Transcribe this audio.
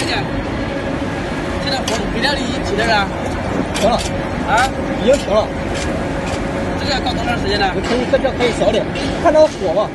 快点。现在火比亚里已经起来了。停了啊？已经停了。这个要搞多长时间呢？你可以这个可以少点。看到火吗？